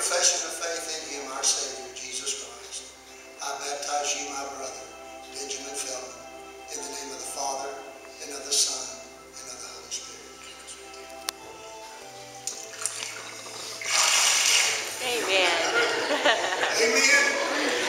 profession of faith in him, our Savior, Jesus Christ, I baptize you, my brother, Benjamin Feltman, in the name of the Father, and of the Son, and of the Holy Spirit. Amen. Amen.